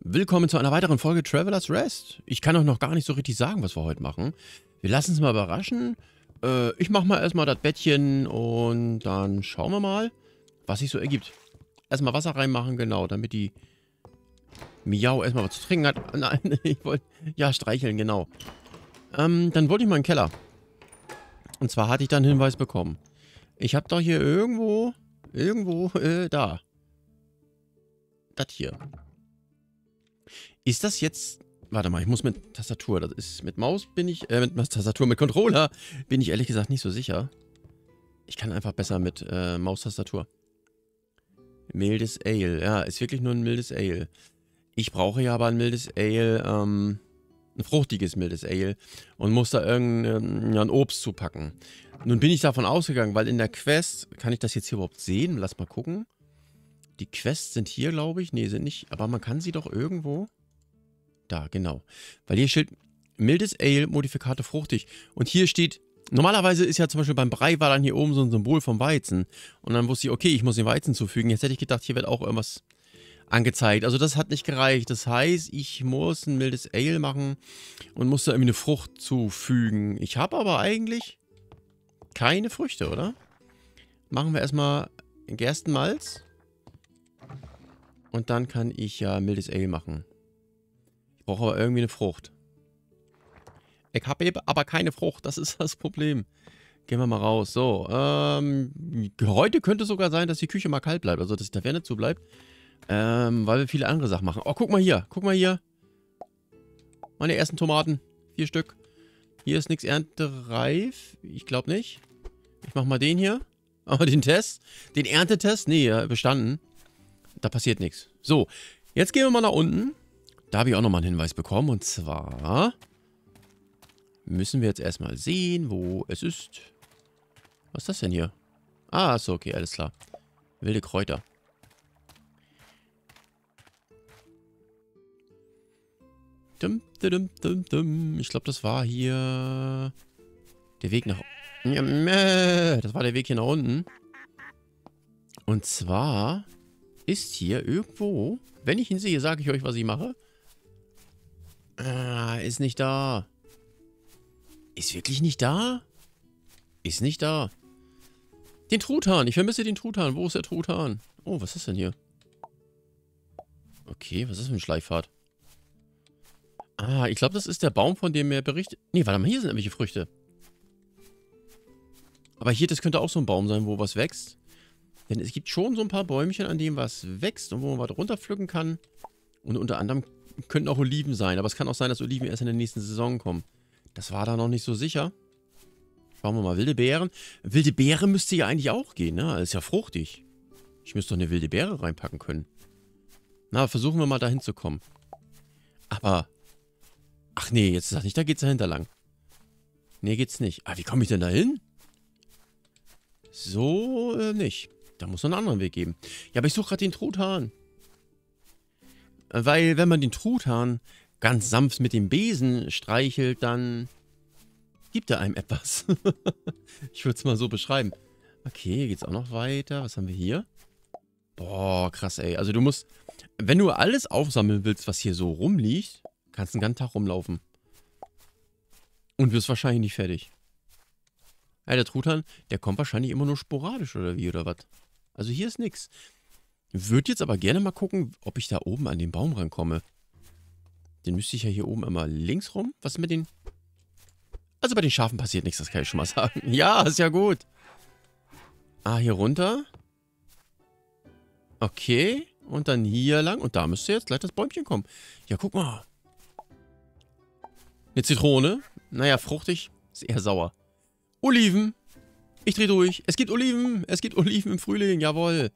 Willkommen zu einer weiteren Folge Traveler's Rest. Ich kann euch noch gar nicht so richtig sagen, was wir heute machen. Wir lassen es mal überraschen. Äh, ich mache mal erstmal das Bettchen und dann schauen wir mal, was sich so ergibt. Erstmal Wasser reinmachen, genau, damit die Miau erstmal was zu trinken hat. Nein, ich wollte... Ja, streicheln, genau. Ähm, dann wollte ich mal in den Keller. Und zwar hatte ich dann einen Hinweis bekommen. Ich habe doch hier irgendwo... Irgendwo, äh, da. Das hier. Ist das jetzt... Warte mal, ich muss mit Tastatur. Das ist mit Maus bin ich... Äh, mit Tastatur, mit Controller bin ich ehrlich gesagt nicht so sicher. Ich kann einfach besser mit äh, Maustastatur. Mildes Ale. Ja, ist wirklich nur ein mildes Ale. Ich brauche ja aber ein mildes Ale, ähm, ein fruchtiges mildes Ale und muss da irgendein ja, Obst zupacken. Nun bin ich davon ausgegangen, weil in der Quest, kann ich das jetzt hier überhaupt sehen? Lass mal gucken. Die Quests sind hier, glaube ich. Nee, sind nicht, aber man kann sie doch irgendwo... Da, genau. Weil hier steht mildes Ale, Modifikate fruchtig. Und hier steht, normalerweise ist ja zum Beispiel beim Brei war dann hier oben so ein Symbol vom Weizen. Und dann wusste ich, okay, ich muss den Weizen zufügen. Jetzt hätte ich gedacht, hier wird auch irgendwas angezeigt. Also das hat nicht gereicht. Das heißt, ich muss ein mildes Ale machen und muss da irgendwie eine Frucht zufügen. Ich habe aber eigentlich keine Früchte, oder? Machen wir erstmal Gerstenmalz. Und dann kann ich ja mildes Ale machen. Ich brauche aber irgendwie eine Frucht. Ich habe aber keine Frucht, das ist das Problem. Gehen wir mal raus. So, ähm, heute könnte sogar sein, dass die Küche mal kalt bleibt. Also, dass die Taverne zu bleibt. Ähm, weil wir viele andere Sachen machen. Oh, guck mal hier. Guck mal hier. Meine ersten Tomaten. Vier Stück. Hier ist nichts erntereif. Ich glaube nicht. Ich mach mal den hier. Aber den Test. Den Erntetest. Nee, bestanden. Da passiert nichts. So. Jetzt gehen wir mal nach unten. Da habe ich auch nochmal einen Hinweis bekommen. Und zwar müssen wir jetzt erstmal sehen, wo es ist. Was ist das denn hier? Ah, ist okay, alles klar. Wilde Kräuter. Dum, dum, dum, dum. Ich glaube, das war hier der Weg nach... Das war der Weg hier nach unten. Und zwar ist hier irgendwo... Wenn ich ihn sehe, sage ich euch, was ich mache. Ah, ist nicht da. Ist wirklich nicht da? Ist nicht da. Den Truthahn. Ich vermisse den Truthahn. Wo ist der Truthahn? Oh, was ist denn hier? Okay, was ist ein Schleifpfad? Ah, ich glaube, das ist der Baum, von dem er berichtet. Nee, warte mal, hier sind irgendwelche Früchte. Aber hier, das könnte auch so ein Baum sein, wo was wächst. Denn es gibt schon so ein paar Bäumchen, an denen was wächst und wo man was runterpflücken kann. Und unter anderem könnten auch Oliven sein. Aber es kann auch sein, dass Oliven erst in der nächsten Saison kommen. Das war da noch nicht so sicher. Schauen wir mal, wilde Beeren. Wilde Beere müsste ja eigentlich auch gehen, ne? Ist ja fruchtig. Ich müsste doch eine wilde Beere reinpacken können. Na, versuchen wir mal dahin zu kommen. Aber Ach nee, jetzt sag nicht, da geht's dahinter lang. Nee, geht's nicht. Ah, wie komme ich denn da hin? So äh, nicht. Da muss noch einen anderen Weg geben. Ja, aber ich suche gerade den Truthahn. Weil, wenn man den Truthahn ganz sanft mit dem Besen streichelt, dann gibt er einem etwas. ich würde es mal so beschreiben. Okay, geht's auch noch weiter. Was haben wir hier? Boah, krass, ey. Also du musst, wenn du alles aufsammeln willst, was hier so rumliegt, Kannst den ganzen Tag rumlaufen. Und wirst wahrscheinlich nicht fertig. Ja, der Truthahn, der kommt wahrscheinlich immer nur sporadisch oder wie oder was. Also hier ist nichts. Würde jetzt aber gerne mal gucken, ob ich da oben an den Baum rankomme. Den müsste ich ja hier oben einmal links rum. Was ist mit den... Also bei den Schafen passiert nichts, das kann ich schon mal sagen. Ja, ist ja gut. Ah, hier runter. Okay. Und dann hier lang. Und da müsste jetzt gleich das Bäumchen kommen. Ja, guck mal. Eine Zitrone. Naja, fruchtig. Ist eher sauer. Oliven. Ich drehe durch. Es gibt Oliven. Es gibt Oliven im Frühling. Jawohl.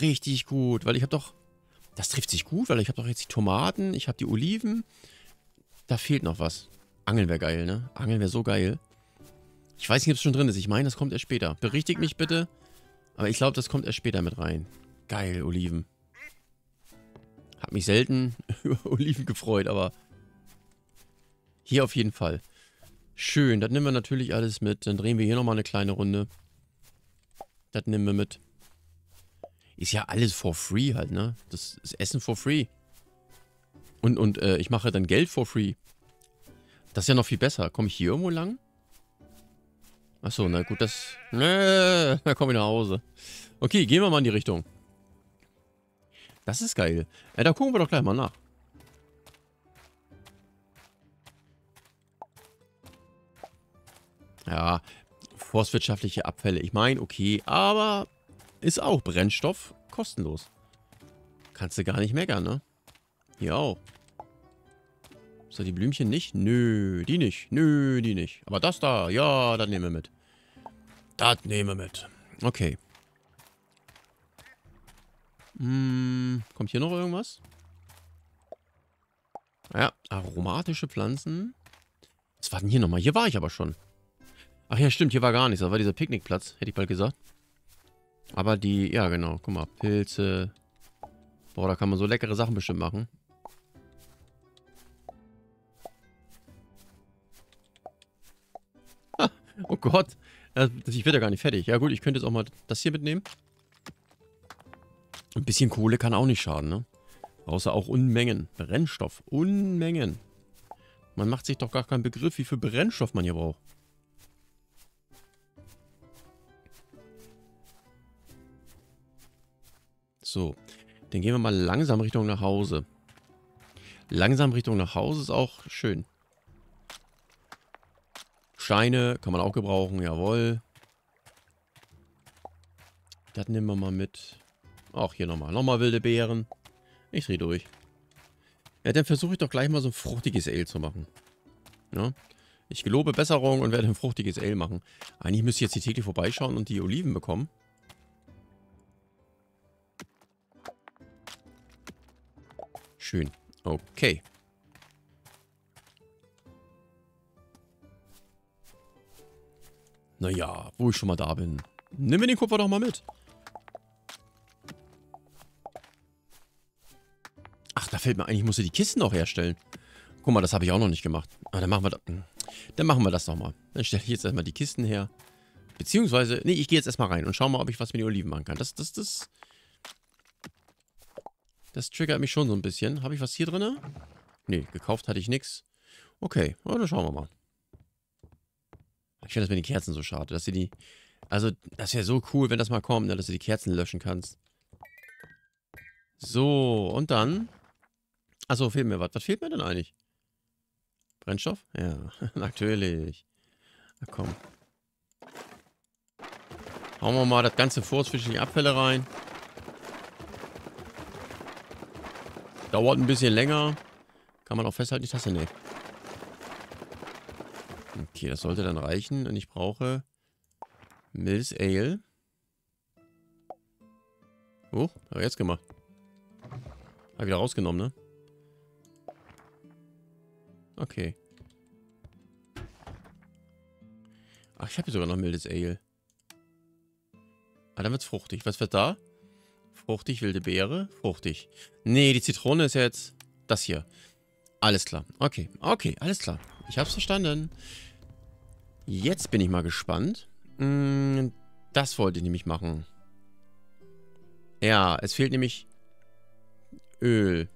Richtig gut. Weil ich habe doch... Das trifft sich gut, weil ich habe doch jetzt die Tomaten. Ich habe die Oliven. Da fehlt noch was. Angeln wäre geil, ne? Angeln wäre so geil. Ich weiß nicht, ob es schon drin ist. Ich meine, das kommt erst später. Berichtigt mich bitte. Aber ich glaube, das kommt erst später mit rein. Geil, Oliven. Hab mich selten über Oliven gefreut, aber hier auf jeden Fall. Schön, das nehmen wir natürlich alles mit. Dann drehen wir hier nochmal eine kleine Runde. Das nehmen wir mit. Ist ja alles for free halt, ne? Das ist Essen for free. Und, und äh, ich mache dann Geld for free. Das ist ja noch viel besser. Komme ich hier irgendwo lang? Achso, na gut, das... Ne, da komme ich nach Hause. Okay, gehen wir mal in die Richtung. Das ist geil. Ja, da gucken wir doch gleich mal nach. Ja, forstwirtschaftliche Abfälle. Ich meine, okay, aber ist auch Brennstoff kostenlos. Kannst du gar nicht meckern, ne? Hier auch. So, die Blümchen nicht? Nö, die nicht. Nö, die nicht. Aber das da, ja, das nehmen wir mit. Das nehmen wir mit. Okay. Hm, kommt hier noch irgendwas? Ja, aromatische Pflanzen. Was war denn hier nochmal? Hier war ich aber schon. Ach ja, stimmt, hier war gar nichts. Das war dieser Picknickplatz, hätte ich bald gesagt. Aber die, ja genau, guck mal, Pilze. Boah, da kann man so leckere Sachen bestimmt machen. oh Gott. Ich werde ja gar nicht fertig. Ja gut, ich könnte jetzt auch mal das hier mitnehmen. Ein bisschen Kohle kann auch nicht schaden, ne? Außer auch Unmengen. Brennstoff. Unmengen. Man macht sich doch gar keinen Begriff, wie viel Brennstoff man hier braucht. So, dann gehen wir mal langsam Richtung nach Hause. Langsam Richtung nach Hause ist auch schön. Steine kann man auch gebrauchen, jawohl. Das nehmen wir mal mit. Auch hier nochmal. Nochmal wilde Beeren. Ich drehe durch. Ja, dann versuche ich doch gleich mal so ein fruchtiges Ale zu machen. Ja. Ich gelobe Besserung und werde ein fruchtiges Ale machen. Eigentlich müsste ich jetzt hier täglich vorbeischauen und die Oliven bekommen. Schön. Okay. Naja, wo ich schon mal da bin. Nimm mir den Kupfer doch mal mit. Ach, da fällt mir ein, ich musste die Kisten auch herstellen. Guck mal, das habe ich auch noch nicht gemacht. Ah, dann machen wir das. Dann machen wir das doch mal. Dann stelle ich jetzt erstmal die Kisten her. Beziehungsweise, nee, ich gehe jetzt erstmal rein und schau mal, ob ich was mit den Oliven machen kann. Das, das, das das triggert mich schon so ein bisschen. Habe ich was hier drin? Nee, gekauft hatte ich nichts. Okay, dann schauen wir mal. Ich finde das mit den Kerzen so schade, dass sie die... Also, das wäre so cool, wenn das mal kommt, ne, dass du die Kerzen löschen kannst. So, und dann... Achso, fehlt mir was. Was fehlt mir denn eigentlich? Brennstoff? Ja, natürlich. Na komm. Hauen wir mal das ganze die Abfälle rein. Dauert ein bisschen länger. Kann man auch festhalten, die Tasse? Nee. Okay, das sollte dann reichen. Und ich brauche Mills Ale. Oh, hat er jetzt gemacht. Hat wieder rausgenommen, ne? Okay. Ach, ich habe hier sogar noch mildes Ale. Ah, dann wird's fruchtig. Was wird da? Fruchtig, wilde Beere. Fruchtig. Nee, die Zitrone ist jetzt das hier. Alles klar. Okay, okay, alles klar. Ich hab's verstanden. Jetzt bin ich mal gespannt. Hm, das wollte ich nämlich machen. Ja, es fehlt nämlich Öl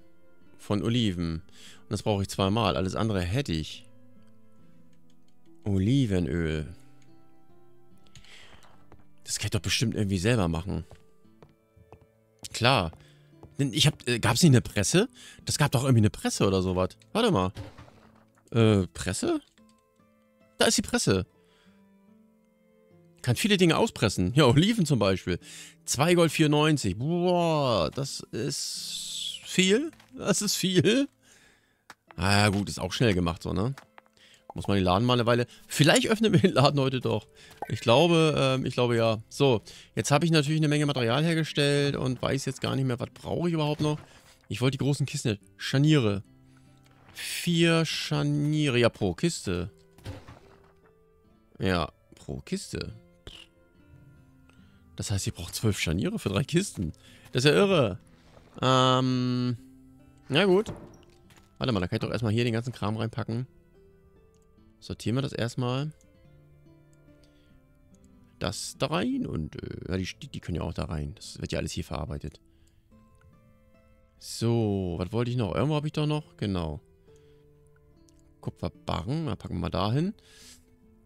von Oliven. Und das brauche ich zweimal. Alles andere hätte ich. Olivenöl. Das kann ich doch bestimmt irgendwie selber machen. Klar. Ich hab, äh, gab's nicht eine Presse? Das gab doch irgendwie eine Presse oder sowas. Warte mal. Äh, Presse? Da ist die Presse. Kann viele Dinge auspressen. Ja, Oliven zum Beispiel. 2 Gold 94. Boah, das ist viel. Das ist viel. Ah gut, ist auch schnell gemacht so, ne? Muss man den Laden mal eine Weile... Vielleicht öffnen wir den Laden heute doch. Ich glaube, ähm, ich glaube ja. So, jetzt habe ich natürlich eine Menge Material hergestellt und weiß jetzt gar nicht mehr, was brauche ich überhaupt noch. Ich wollte die großen Kisten... Scharniere. Vier Scharniere. Ja, pro Kiste. Ja, pro Kiste. Das heißt, ich brauche zwölf Scharniere für drei Kisten. Das ist ja irre. Ähm... Na gut. Warte mal, da kann ich doch erstmal hier den ganzen Kram reinpacken. Sortieren wir das erstmal. Das da rein und äh, die, die können ja auch da rein. Das wird ja alles hier verarbeitet. So, was wollte ich noch? Irgendwo habe ich doch noch. Genau. Kupferbarren. Da packen wir mal dahin.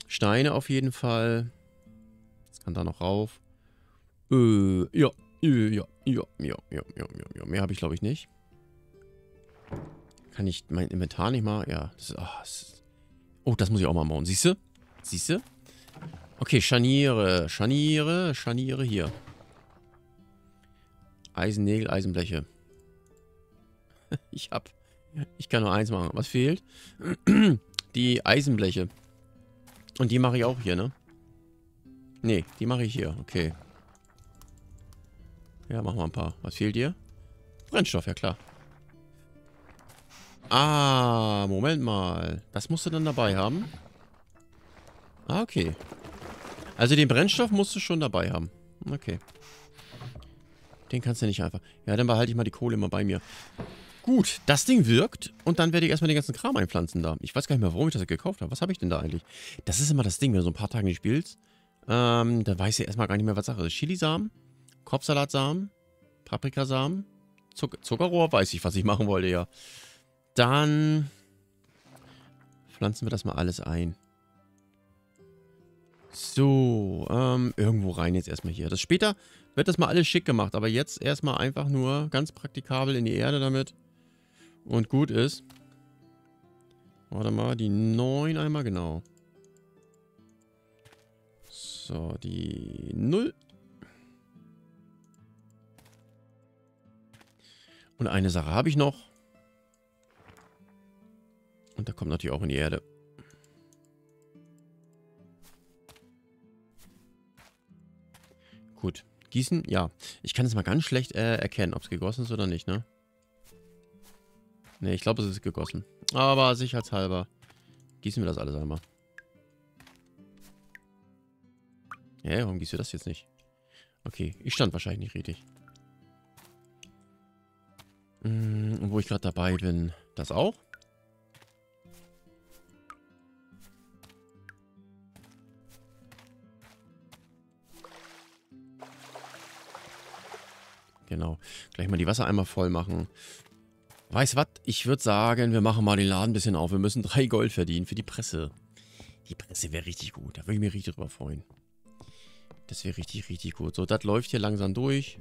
Steine auf jeden Fall. Das kann da noch rauf. Äh, ja. Ja, ja, ja, ja, ja, ja, ja. Mehr habe ich, glaube ich, nicht. Kann ich mein Inventar nicht mal? Ja. Das ist, oh, das ist, oh, das muss ich auch mal bauen. Siehst du? Siehst du? Okay, Scharniere. Scharniere. Scharniere hier. Eisennägel, Eisenbleche. ich hab... Ich kann nur eins machen. Was fehlt? die Eisenbleche. Und die mache ich auch hier, ne? Nee, die mache ich hier. Okay. Ja, machen wir ein paar. Was fehlt dir? Brennstoff, ja klar. Ah, Moment mal. Das musst du dann dabei haben. Ah, okay. Also den Brennstoff musst du schon dabei haben. Okay. Den kannst du nicht einfach... Ja, dann behalte ich mal die Kohle immer bei mir. Gut, das Ding wirkt und dann werde ich erstmal den ganzen Kram einpflanzen da. Ich weiß gar nicht mehr, warum ich das gekauft habe. Was habe ich denn da eigentlich? Das ist immer das Ding, wenn du so ein paar Tage nicht spielst. Ähm, da weiß ich erstmal gar nicht mehr, was Sache ist. Chilisamen, Kopfsalatsamen, Paprikasamen, Zuck Zuckerrohr, weiß ich, was ich machen wollte, ja. Dann pflanzen wir das mal alles ein. So, ähm, irgendwo rein jetzt erstmal hier. Das später wird das mal alles schick gemacht, aber jetzt erstmal einfach nur ganz praktikabel in die Erde damit. Und gut ist. Warte mal, die 9 einmal, genau. So, die 0. Und eine Sache habe ich noch. Und da kommt natürlich auch in die Erde. Gut. Gießen? Ja. Ich kann es mal ganz schlecht äh, erkennen, ob es gegossen ist oder nicht, ne? Ne, ich glaube, es ist gegossen. Aber sicherheitshalber gießen wir das alles einmal. Ja, warum gießt du das jetzt nicht? Okay, ich stand wahrscheinlich nicht richtig. Und wo ich gerade dabei bin, das auch? Genau. Gleich mal die Wassereimer voll machen. Weißt was? Ich würde sagen, wir machen mal den Laden ein bisschen auf. Wir müssen drei Gold verdienen für die Presse. Die Presse wäre richtig gut. Da würde ich mich richtig drüber freuen. Das wäre richtig, richtig gut. So, das läuft hier langsam durch.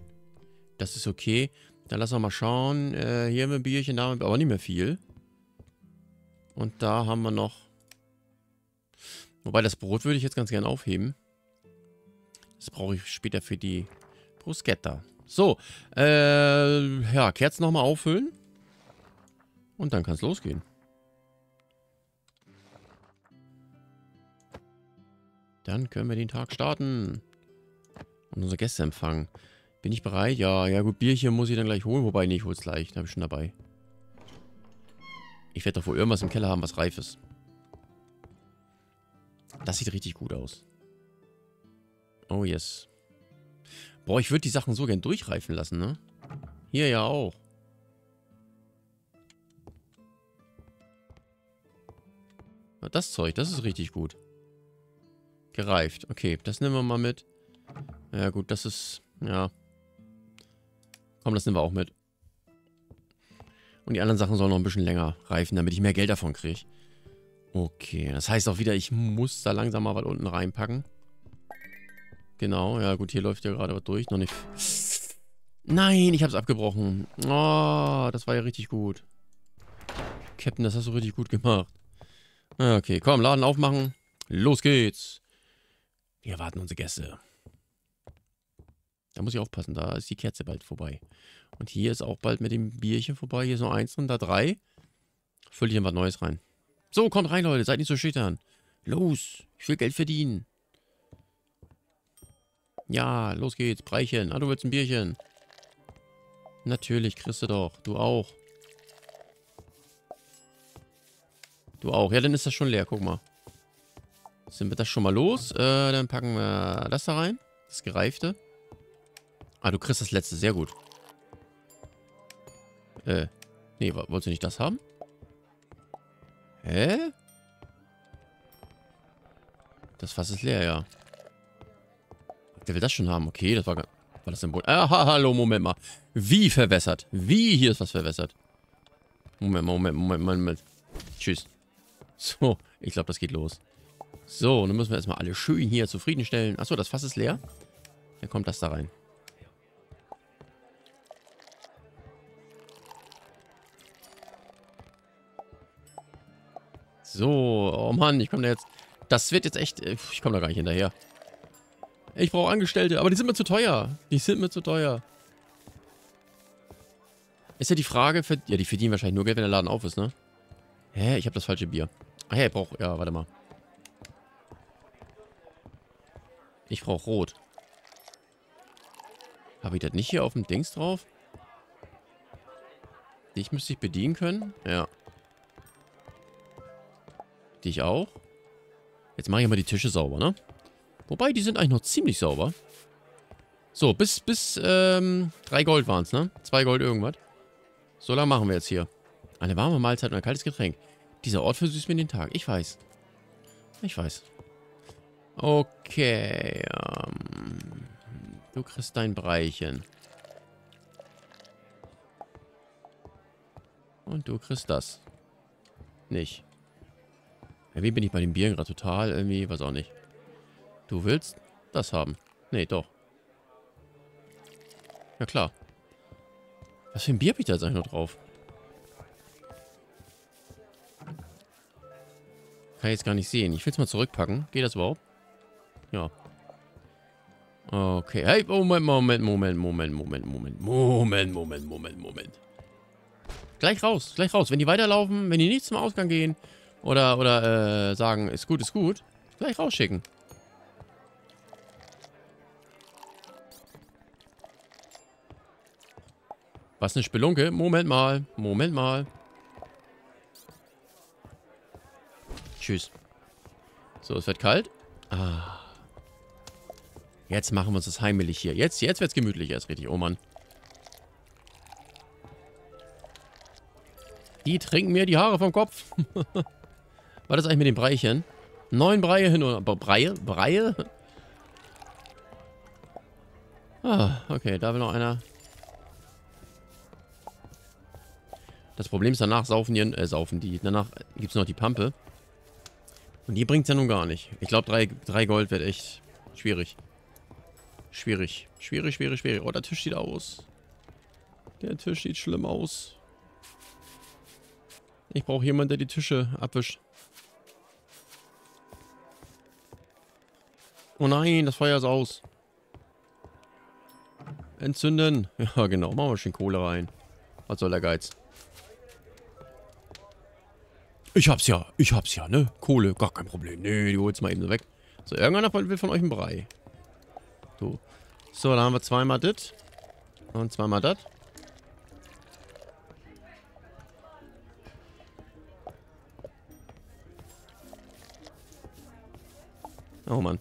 Das ist okay. Dann lassen wir mal schauen. Äh, hier haben wir ein Bierchen, da haben wir aber nicht mehr viel. Und da haben wir noch... Wobei, das Brot würde ich jetzt ganz gerne aufheben. Das brauche ich später für die Bruschetta. So, äh, ja, Kerzen nochmal auffüllen. Und dann kann es losgehen. Dann können wir den Tag starten. Und unsere Gäste empfangen. Bin ich bereit? Ja, ja gut, Bierchen muss ich dann gleich holen. Wobei, nee, ich hol's gleich. Da habe ich schon dabei. Ich werde doch wohl irgendwas im Keller haben, was reif ist. Das sieht richtig gut aus. Oh yes. Boah, ich würde die Sachen so gern durchreifen lassen, ne? Hier ja auch. Das Zeug, das ist richtig gut. Gereift. Okay, das nehmen wir mal mit. Ja gut, das ist... Ja. Komm, das nehmen wir auch mit. Und die anderen Sachen sollen noch ein bisschen länger reifen, damit ich mehr Geld davon kriege. Okay, das heißt auch wieder, ich muss da langsam mal was unten reinpacken. Genau, ja gut, hier läuft ja gerade was durch. Noch nicht... Nein, ich hab's abgebrochen. Oh, das war ja richtig gut. Captain, das hast du richtig gut gemacht. Okay, komm, Laden aufmachen. Los geht's. Wir erwarten unsere Gäste. Da muss ich aufpassen, da ist die Kerze bald vorbei. Und hier ist auch bald mit dem Bierchen vorbei. Hier ist noch eins drin, da drei. Fülle ich was Neues rein. So, kommt rein, Leute. Seid nicht so schüchtern. Los, ich will Geld verdienen. Ja, los geht's. Breichen. Ah, du willst ein Bierchen. Natürlich, kriegst du doch. Du auch. Du auch. Ja, dann ist das schon leer. Guck mal. Sind wir das schon mal los? Äh, dann packen wir das da rein. Das gereifte. Ah, du kriegst das letzte. Sehr gut. Äh. Nee, wolltest du nicht das haben? Hä? Das Fass ist leer, ja. Der will das schon haben. Okay, das war... War das Boden? Ah, hallo, Moment mal. Wie verwässert? Wie hier ist was verwässert? Moment, Moment, Moment, Moment. Tschüss. So, ich glaube, das geht los. So, dann müssen wir erstmal alle schön hier zufriedenstellen. Achso, das Fass ist leer. Dann kommt das da rein. So, oh Mann, ich komme da jetzt... Das wird jetzt echt... Äh, ich komme da gar nicht hinterher. Ich brauche Angestellte, aber die sind mir zu teuer. Die sind mir zu teuer. Ist ja die Frage... Ja, die verdienen wahrscheinlich nur Geld, wenn der Laden auf ist, ne? Hä? Ich habe das falsche Bier. Ach ja, ich brauche... Ja, warte mal. Ich brauche Rot. Habe ich das nicht hier auf dem Dings drauf? Dich müsste ich bedienen können? Ja. Dich auch? Jetzt mache ich mal die Tische sauber, ne? Wobei, die sind eigentlich noch ziemlich sauber. So, bis, bis, ähm, drei Gold waren es, ne? Zwei Gold irgendwas. So lange machen wir jetzt hier. Eine warme Mahlzeit und ein kaltes Getränk. Dieser Ort versüßt mir den Tag. Ich weiß. Ich weiß. Okay. Ähm, du kriegst dein Breichen. Und du kriegst das. Nicht. Ja, wie bin ich bei den Bieren gerade total irgendwie? Weiß auch nicht. Du willst das haben? Nee, doch. Ja klar. Was für ein Bier habe ich da jetzt eigentlich noch drauf? Kann ich jetzt gar nicht sehen. Ich will es mal zurückpacken. Geht das überhaupt? Ja. Okay. Hey, Moment, Moment, Moment, Moment, Moment, Moment, Moment, Moment, Moment, Moment. Gleich raus, gleich raus. Wenn die weiterlaufen, wenn die nicht zum Ausgang gehen oder, oder äh, sagen, ist gut, ist gut, gleich rausschicken. Was, eine Spelunke? Moment mal, Moment mal. Tschüss. So, es wird kalt. Ah. Jetzt machen wir uns das heimelig hier. Jetzt, jetzt wird es gemütlich erst richtig. Oh Mann. Die trinken mir die Haare vom Kopf. War das eigentlich mit den Breichen? Neun Breie hin und... Breie? Breie? Ah, okay, da will noch einer... Das Problem ist, danach saufen die, äh, saufen die. Danach gibt es noch die Pampe. Und die bringt es ja nun gar nicht. Ich glaube, drei, drei Gold wird echt schwierig. Schwierig. Schwierig, schwierig, schwierig. Oh, der Tisch sieht aus. Der Tisch sieht schlimm aus. Ich brauche jemanden, der die Tische abwischt. Oh nein, das Feuer ist aus. Entzünden. Ja, genau. Machen wir schön Kohle rein. Was soll der Geiz? Ich hab's ja. Ich hab's ja, ne? Kohle. Gar kein Problem. Nee, die holt's mal eben so weg. So, irgendeiner will von euch ein Brei. So. So, da haben wir zweimal das. Und zweimal das. Oh Mann.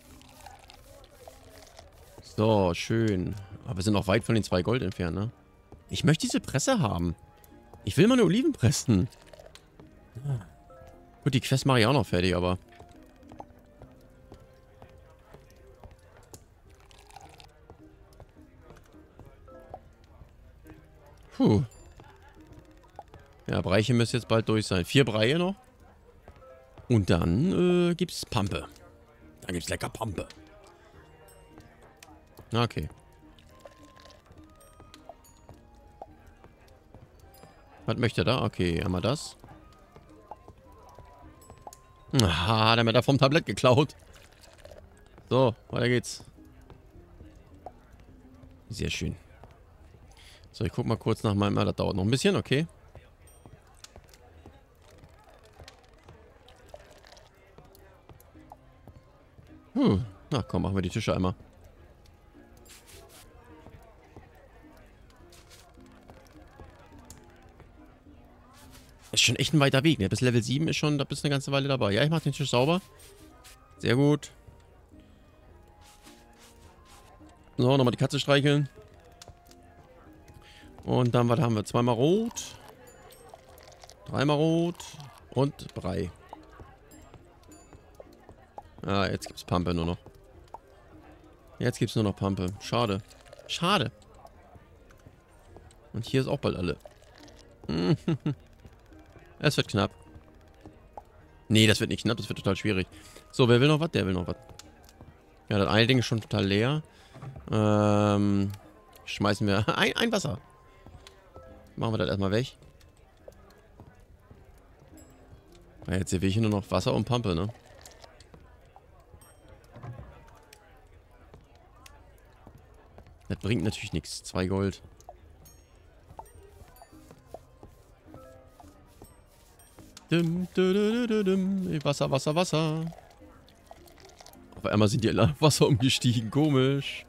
So, schön. Aber wir sind noch weit von den zwei Gold entfernt, ne? Ich möchte diese Presse haben. Ich will meine Oliven pressen. Gut, die Quest mache ich auch noch fertig, aber... Puh. Ja, Breiche müssen jetzt bald durch sein. Vier Breie noch. Und dann äh, gibt's Pampe. Dann gibt's lecker Pampe. Okay. Was möchte er da? Okay, einmal das. Aha, hat er mir da vom Tablett geklaut. So, weiter geht's. Sehr schön. So, ich guck mal kurz nach meinem... Ah, das dauert noch ein bisschen, okay. Hm. Na komm, machen wir die Tische einmal. Ist schon echt ein weiter Weg, ne? Bis Level 7 ist schon, da bist du eine ganze Weile dabei. Ja, ich mach den Tisch sauber. Sehr gut. So, nochmal die Katze streicheln. Und dann, was haben wir? Zweimal rot. Dreimal rot. Und Brei. Ah, jetzt gibt's Pampe nur noch. Jetzt gibt's nur noch Pampe. Schade. Schade. Und hier ist auch bald alle. Es wird knapp. Nee, das wird nicht knapp, das wird total schwierig. So, wer will noch was? Der will noch was. Ja, das eine Ding ist schon total leer. Ähm, schmeißen wir ein, ein Wasser. Machen wir das erstmal weg. Ja, jetzt will ich hier nur noch Wasser und Pampe, ne? Das bringt natürlich nichts. Zwei Gold. Dim, dim, Wasser, Wasser, Wasser. Auf einmal sind die alle Wasser umgestiegen. Komisch.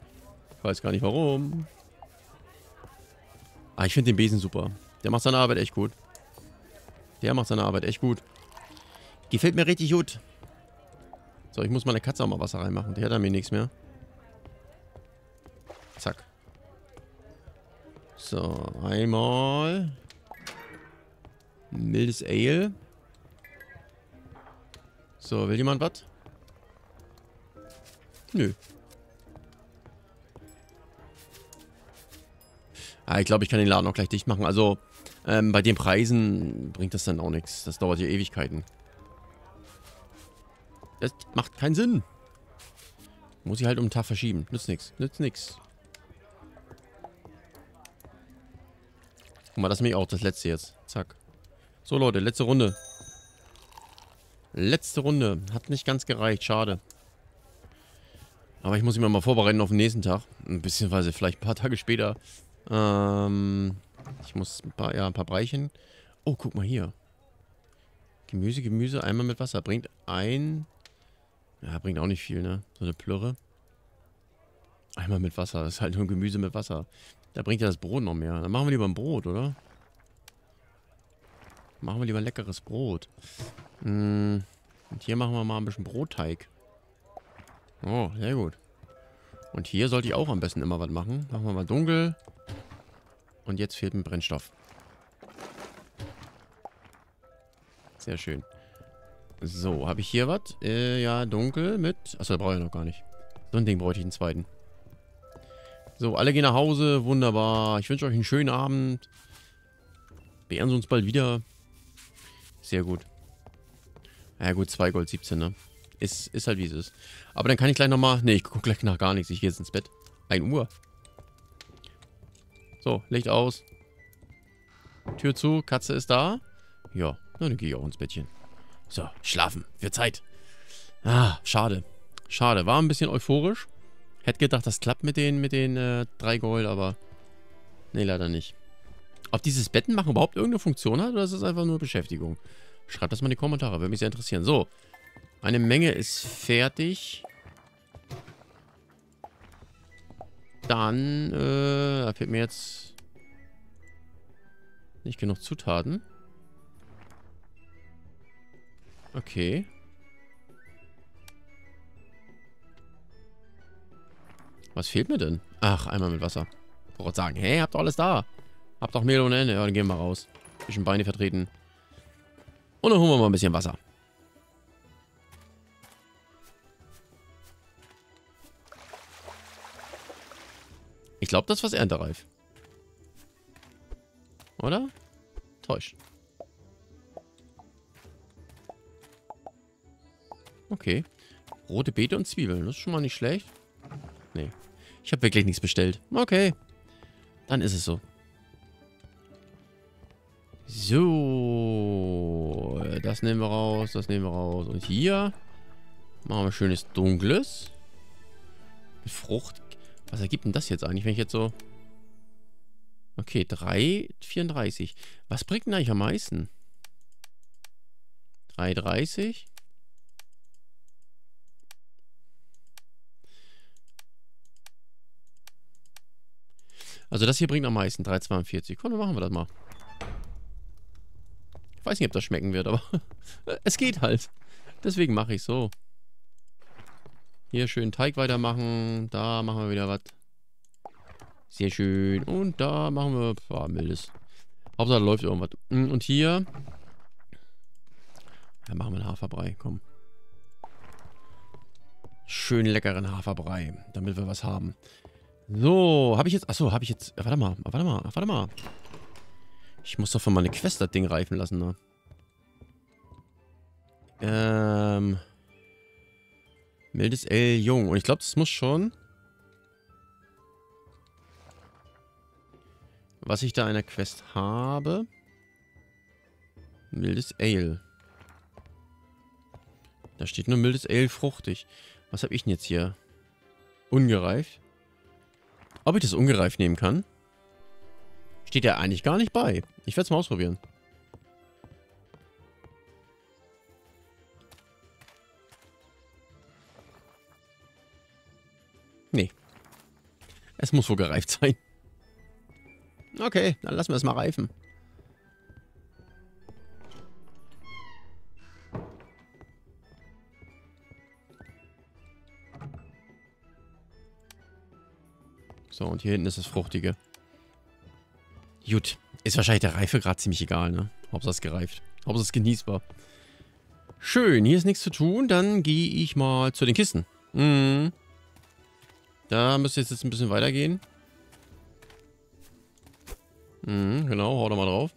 Ich weiß gar nicht warum. Ah, ich finde den Besen super. Der macht seine Arbeit echt gut. Der macht seine Arbeit echt gut. Gefällt mir richtig gut. So, ich muss meine Katze auch mal Wasser reinmachen. Die hat an mir nichts mehr. Zack. So, einmal. Mildes Ale. So, will jemand was? Nö. Ah, ich glaube, ich kann den Laden auch gleich dicht machen. Also, ähm, bei den Preisen bringt das dann auch nichts. Das dauert ja Ewigkeiten. Das macht keinen Sinn. Muss ich halt um einen Tag verschieben. Nützt nichts. Nützt nichts. Guck mal, das ist nämlich auch das letzte jetzt. Zack. So, Leute, letzte Runde. Letzte Runde. Hat nicht ganz gereicht. Schade. Aber ich muss mich mal vorbereiten auf den nächsten Tag. Ein bisschen, weil vielleicht ein paar Tage später. Ähm, ich muss ein paar, ja, ein paar Breichen. Oh, guck mal hier. Gemüse, Gemüse, einmal mit Wasser. Bringt ein ja, bringt auch nicht viel, ne? So eine Plürre. Einmal mit Wasser. Das ist halt nur Gemüse mit Wasser. Da bringt ja das Brot noch mehr. Dann machen wir lieber ein Brot, oder? Machen wir lieber ein leckeres Brot. Hm. Und hier machen wir mal ein bisschen Brotteig. Oh, sehr gut. Und hier sollte ich auch am besten immer was machen. Machen wir mal dunkel. Und jetzt fehlt ein Brennstoff. Sehr schön. So, habe ich hier was? Äh, ja, dunkel mit... Achso, da brauche ich noch gar nicht. So ein Ding bräuchte ich einen zweiten. So, alle gehen nach Hause. Wunderbar. Ich wünsche euch einen schönen Abend. Beehren Sie uns bald wieder. Sehr gut. Ja gut, 2 Gold 17, ne? Ist, ist halt wie es ist. Aber dann kann ich gleich nochmal... Ne, ich gucke gleich nach gar nichts. Ich gehe jetzt ins Bett. 1 Uhr. So, Licht aus. Tür zu. Katze ist da. Ja, dann gehe ich auch ins Bettchen. So, schlafen. Wird Zeit. Ah, schade. Schade. War ein bisschen euphorisch. Hätte gedacht, das klappt mit den, mit den äh, drei Gold, aber... Nee, leider nicht. Ob dieses Betten machen überhaupt irgendeine Funktion hat oder ist es einfach nur Beschäftigung? Schreibt das mal in die Kommentare, würde mich sehr interessieren. So, eine Menge ist fertig. Dann, äh, da fehlt mir jetzt nicht genug Zutaten. Okay. Was fehlt mir denn? Ach, einmal mit Wasser. Ich wollte sagen, hey, habt ihr alles da? Habt doch Mehl ohne Ende. Ja, dann gehen wir raus. Bisschen Beine vertreten. Und dann holen wir mal ein bisschen Wasser. Ich glaube, das was erntereif. Oder? Täuscht. Okay. Rote Beete und Zwiebeln. Das ist schon mal nicht schlecht. Nee. Ich habe wirklich nichts bestellt. Okay. Dann ist es so. So. Das nehmen wir raus. Das nehmen wir raus. Und hier machen wir schönes Dunkles. Mit Frucht. Was ergibt denn das jetzt eigentlich, wenn ich jetzt so... Okay, 3,34. Was bringt denn eigentlich am meisten? 3,30. Also das hier bringt am meisten, 3,42. Komm, dann machen wir das mal. Weiß nicht, ob das schmecken wird, aber es geht halt. Deswegen mache ich so. Hier schön Teig weitermachen. Da machen wir wieder was. Sehr schön. Und da machen wir boah, mildes. Hauptsache läuft irgendwas. Mm, und hier. Da machen wir einen Haferbrei. Komm. Schön leckeren Haferbrei. Damit wir was haben. So, habe ich jetzt... Achso, habe ich jetzt... Warte mal, warte mal, warte mal. Ich muss doch von meine Quest das Ding reifen lassen, ne? Ähm... Mildes L Jung. Und ich glaube, das muss schon... Was ich da in der Quest habe... Mildes Ale. Da steht nur mildes Ale fruchtig. Was habe ich denn jetzt hier? Ungereift. Ob ich das ungereift nehmen kann? Steht ja eigentlich gar nicht bei. Ich werde es mal ausprobieren. Nee. Es muss wohl gereift sein. Okay, dann lassen wir es mal reifen. So, und hier hinten ist das Fruchtige. Gut. Ist wahrscheinlich der Reifegrad ziemlich egal, ne? Hauptsache es gereift. Hauptsache es genießbar. Schön, hier ist nichts zu tun. Dann gehe ich mal zu den Kisten. Mhm. Da müsste jetzt, jetzt ein bisschen weitergehen. Mhm, genau, hau da mal drauf.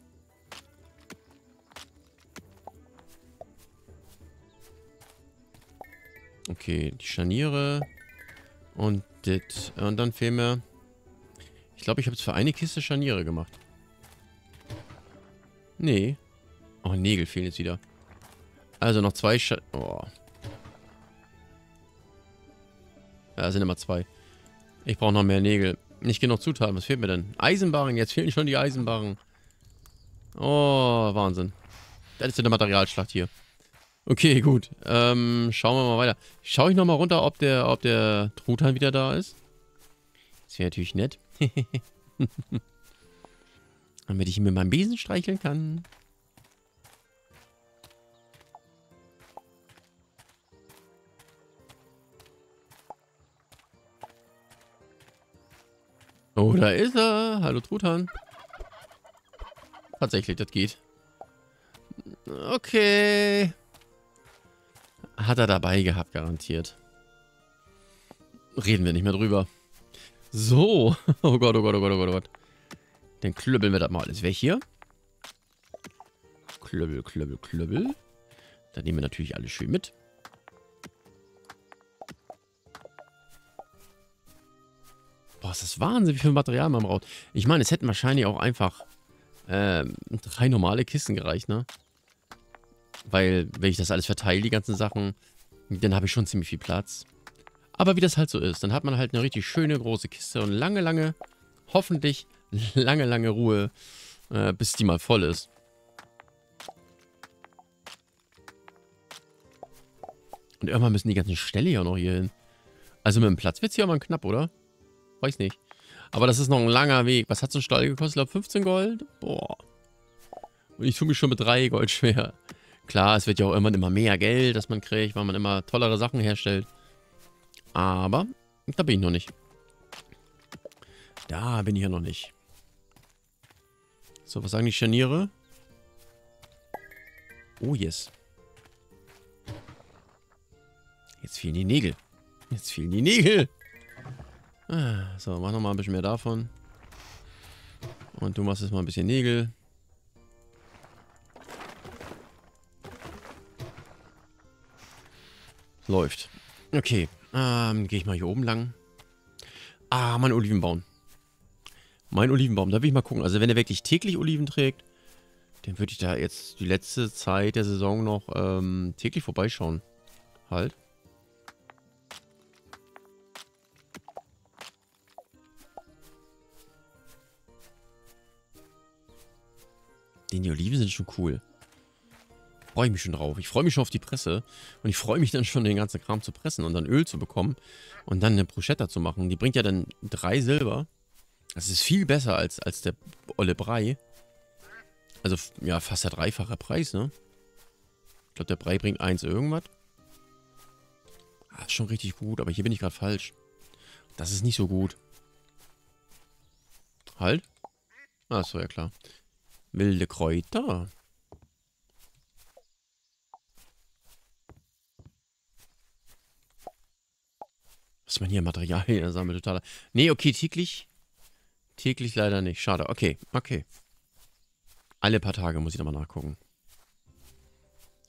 Okay, die Scharniere. Und das. Und dann fehlen mir ich glaube, ich habe jetzt für eine Kiste Scharniere gemacht. Nee. Oh, Nägel fehlen jetzt wieder. Also noch zwei Sch... Oh. Ja, sind immer zwei. Ich brauche noch mehr Nägel. Nicht genug Zutaten. Was fehlt mir denn? Eisenbarren. Jetzt fehlen schon die Eisenbarren. Oh, Wahnsinn. Das ist ja eine Materialschlacht hier. Okay, gut. Ähm, schauen wir mal weiter. Schaue ich nochmal runter, ob der, ob der Truthahn wieder da ist. Das wäre natürlich nett. Damit ich ihn mit meinem Besen streicheln kann. Oh, da ist er. Hallo Truthahn. Tatsächlich, das geht. Okay. Hat er dabei gehabt, garantiert. Reden wir nicht mehr drüber. So. Oh Gott, oh Gott, oh Gott, oh Gott, oh Gott. Dann klöbbeln wir das mal alles weg hier. Klöbbel, klöbbel, klöbbel. Dann nehmen wir natürlich alles schön mit. Boah, ist das Wahnsinn, wie viel Material man braucht. Ich meine, es hätten wahrscheinlich auch einfach ähm, drei normale Kisten gereicht, ne? Weil, wenn ich das alles verteile, die ganzen Sachen, dann habe ich schon ziemlich viel Platz. Aber wie das halt so ist, dann hat man halt eine richtig schöne große Kiste und lange, lange, hoffentlich lange, lange Ruhe, äh, bis die mal voll ist. Und irgendwann müssen die ganzen Ställe ja noch hier hin. Also mit dem Platz wird es hier mal knapp, oder? Weiß nicht. Aber das ist noch ein langer Weg. Was hat so ein Stall gekostet? Ich glaube 15 Gold? Boah. Und ich tue mich schon mit 3 Gold schwer. Klar, es wird ja auch immer, immer mehr Geld, das man kriegt, weil man immer tollere Sachen herstellt. Aber da bin ich noch nicht. Da bin ich ja noch nicht. So, was sagen die Scharniere? Oh, yes. Jetzt fehlen die Nägel. Jetzt fehlen die Nägel. Ah, so, mach noch mal ein bisschen mehr davon. Und du machst jetzt mal ein bisschen Nägel. Läuft. Okay. Ähm, gehe ich mal hier oben lang. Ah, mein Olivenbaum. Mein Olivenbaum, da will ich mal gucken. Also wenn er wirklich täglich Oliven trägt, dann würde ich da jetzt die letzte Zeit der Saison noch ähm, täglich vorbeischauen. Halt. Denn die Oliven sind schon cool freue ich mich schon drauf. Ich freue mich schon auf die Presse. Und ich freue mich dann schon, den ganzen Kram zu pressen und dann Öl zu bekommen. Und dann eine Bruschetta zu machen. Die bringt ja dann drei Silber. Das ist viel besser als, als der olle Brei. Also, ja, fast der dreifache Preis, ne? Ich glaube, der Brei bringt eins irgendwas. Ah, ist schon richtig gut, aber hier bin ich gerade falsch. Das ist nicht so gut. Halt. Ah, so, ja klar. Wilde Kräuter. Man hier Materialien sammelt. Total. Nee, okay, täglich. Täglich leider nicht. Schade. Okay, okay. Alle paar Tage muss ich nochmal nachgucken.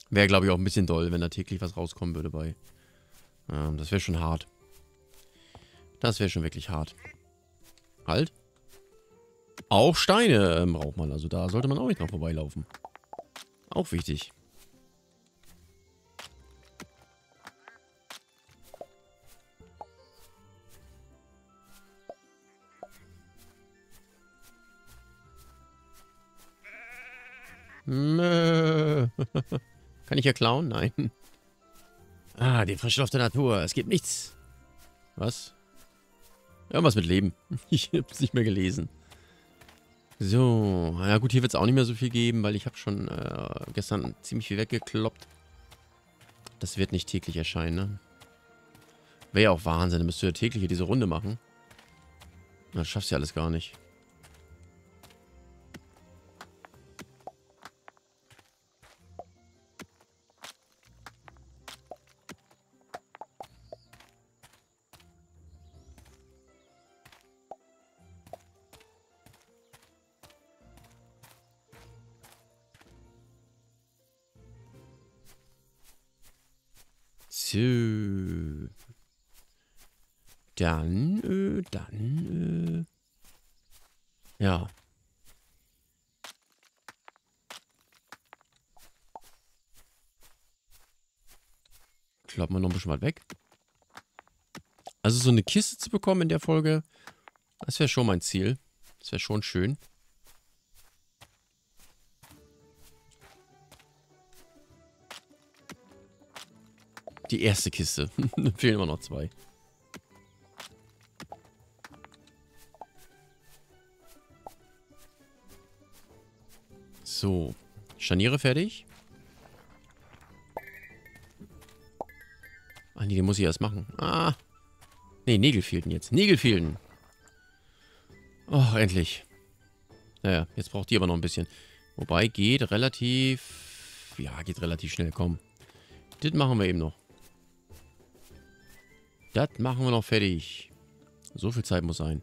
Wäre, glaube ich, auch ein bisschen doll, wenn da täglich was rauskommen würde bei. Ähm, das wäre schon hart. Das wäre schon wirklich hart. Halt. Auch Steine ähm, braucht man. Also da sollte man auch nicht noch vorbeilaufen. Auch wichtig. Mö. Kann ich ja klauen? Nein. Ah, die frische Luft der Natur. Es gibt nichts. Was? Irgendwas mit Leben. Ich hab's nicht mehr gelesen. So, na gut, hier wird es auch nicht mehr so viel geben, weil ich habe schon äh, gestern ziemlich viel weggekloppt. Das wird nicht täglich erscheinen, ne? Wäre ja auch Wahnsinn, dann müsst du ja täglich hier diese Runde machen. Das schaffst du ja alles gar nicht. So. Dann, äh, dann, äh, ja. Klappen wir noch ein bisschen weit weg. Also so eine Kiste zu bekommen in der Folge, das wäre schon mein Ziel. Das wäre schon schön. Die erste Kiste. Fehlen immer noch zwei. So. Scharniere fertig. Ah, nee, den muss ich erst machen. Ah. Nee, Nägel fehlten jetzt. Nägel fehlten. Oh, endlich. Naja, jetzt braucht die aber noch ein bisschen. Wobei, geht relativ... Ja, geht relativ schnell. Komm. Das machen wir eben noch. Das machen wir noch fertig. So viel Zeit muss sein.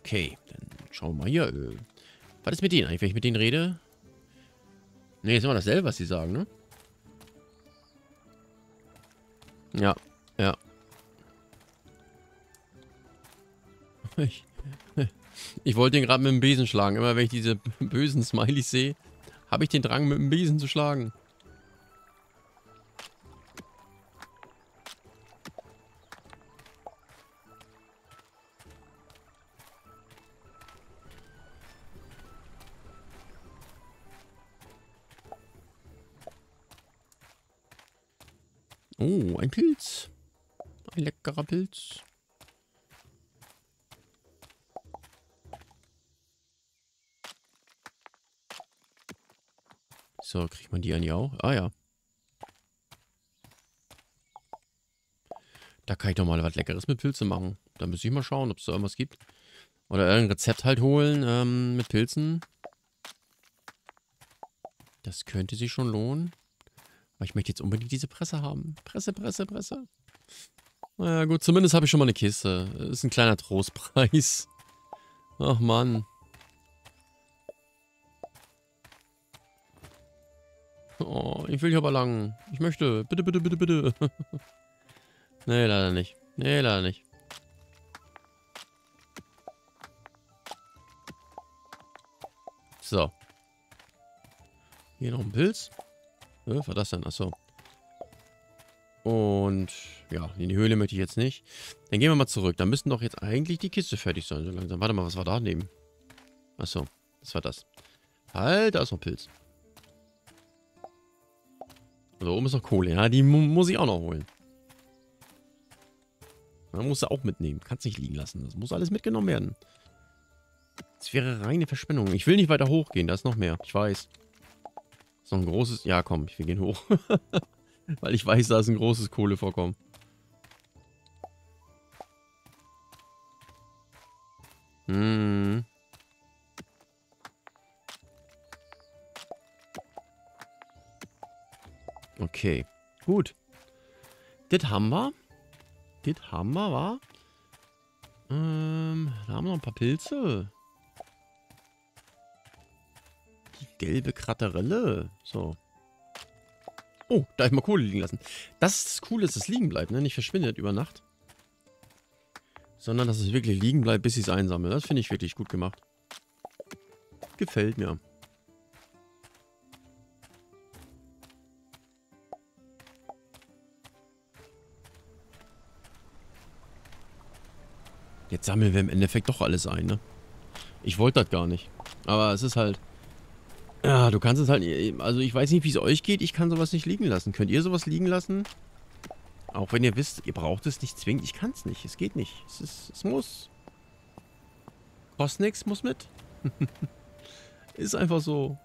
Okay, dann schauen wir mal hier. Äh, was ist mit denen eigentlich, wenn ich mit denen rede? Ne, ist immer dasselbe, was sie sagen, ne? Ja, ja. Ich, ich wollte den gerade mit dem Besen schlagen. Immer wenn ich diese bösen Smileys sehe, habe ich den Drang, mit dem Besen zu schlagen. Ein Pilz. Ein leckerer Pilz. So, kriegt man die eigentlich auch? Ah ja. Da kann ich doch mal was Leckeres mit Pilzen machen. Da muss ich mal schauen, ob es da irgendwas gibt. Oder irgendein Rezept halt holen ähm, mit Pilzen. Das könnte sich schon lohnen. Aber ich möchte jetzt unbedingt diese Presse haben. Presse, Presse, Presse. Naja, gut, zumindest habe ich schon mal eine Kiste. Ist ein kleiner Trostpreis. Ach, Mann. Oh, ich will hier aber lang. Ich möchte. Bitte, bitte, bitte, bitte. nee, leider nicht. Nee, leider nicht. So. Hier noch ein Pilz. Äh, was war das denn? Achso. Und ja, in die Höhle möchte ich jetzt nicht. Dann gehen wir mal zurück. Da müssten doch jetzt eigentlich die Kiste fertig sein. So langsam. Warte mal, was war da neben? Achso, das war das. Halt, da ist noch Pilz. Da oben ist noch Kohle. Ja, die mu muss ich auch noch holen. Man muss sie auch mitnehmen. Kannst nicht liegen lassen. Das muss alles mitgenommen werden. Das wäre reine Verschwendung. Ich will nicht weiter hochgehen. Da ist noch mehr. Ich weiß. Noch ein großes... Ja, komm, wir gehen hoch. Weil ich weiß, da ist ein großes Kohlevorkommen. Hm. Okay, gut. Das haben wir. Das haben wir, wa? Ähm, da haben wir noch ein paar Pilze. Gelbe Kraterelle. So. Oh, da habe ich mal Kohle liegen lassen. Das ist das Coole, dass es liegen bleibt, ne? Nicht verschwindet über Nacht. Sondern, dass es wirklich liegen bleibt, bis ich es einsammle. Das finde ich wirklich gut gemacht. Gefällt mir. Jetzt sammeln wir im Endeffekt doch alles ein, ne? Ich wollte das gar nicht. Aber es ist halt... Ja, du kannst es halt... Also ich weiß nicht, wie es euch geht. Ich kann sowas nicht liegen lassen. Könnt ihr sowas liegen lassen? Auch wenn ihr wisst, ihr braucht es nicht zwingend. Ich kann es nicht. Es geht nicht. Es, ist, es muss. Kostet nichts, muss mit. ist einfach so.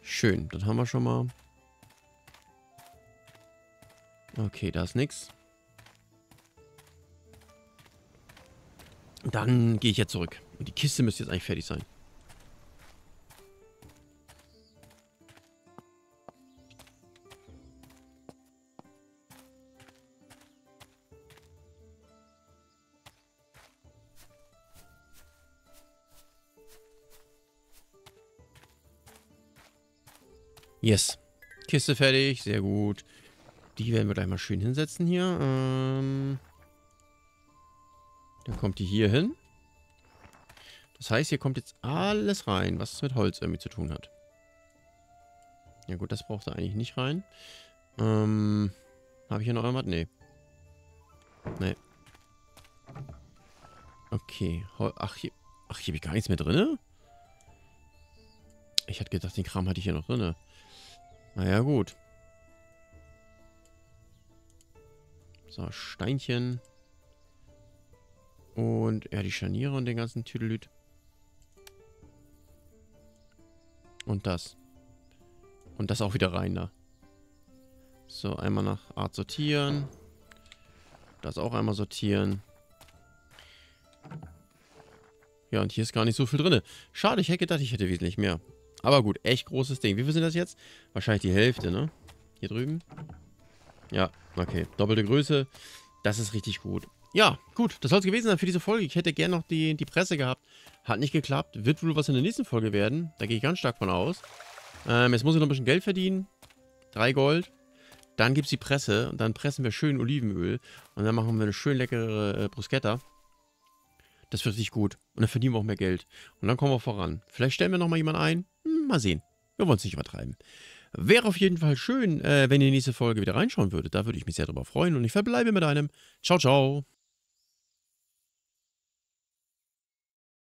Schön, das haben wir schon mal. Okay, da ist nichts. Dann gehe ich jetzt zurück. Und die Kiste müsste jetzt eigentlich fertig sein. Yes. Kiste fertig, sehr gut. Die werden wir gleich mal schön hinsetzen hier. Ähm dann kommt die hier hin. Das heißt, hier kommt jetzt alles rein, was mit Holz irgendwie zu tun hat. Ja gut, das braucht er eigentlich nicht rein. Ähm, habe ich hier noch irgendwas? Nee. Nee. Okay. Ach, hier, ach, hier habe ich gar nichts mehr drin? Ich hatte gedacht, den Kram hatte ich hier noch drin. Naja, gut. So, Steinchen. Und ja, die Scharniere und den ganzen Tüdelüt. Und das. Und das auch wieder rein da. So, einmal nach Art sortieren. Das auch einmal sortieren. Ja, und hier ist gar nicht so viel drin. Schade, ich hätte gedacht, ich hätte wesentlich mehr. Aber gut, echt großes Ding. Wie viel sind das jetzt? Wahrscheinlich die Hälfte, ne? Hier drüben. Ja, okay. Doppelte Größe. Das ist richtig gut. Ja, gut. Das soll es gewesen sein für diese Folge. Ich hätte gerne noch die, die Presse gehabt. Hat nicht geklappt. Wird wohl was in der nächsten Folge werden. Da gehe ich ganz stark von aus. Ähm, jetzt muss ich noch ein bisschen Geld verdienen. Drei Gold. Dann gibt es die Presse. Und dann pressen wir schön Olivenöl. Und dann machen wir eine schön leckere äh, Bruschetta. Das wird richtig gut. Und dann verdienen wir auch mehr Geld. Und dann kommen wir voran. Vielleicht stellen wir nochmal jemanden ein. Hm, mal sehen. Wir wollen es nicht übertreiben. Wäre auf jeden Fall schön, äh, wenn ihr in die nächste Folge wieder reinschauen würdet. Da würde ich mich sehr drüber freuen. Und ich verbleibe mit einem Ciao, ciao.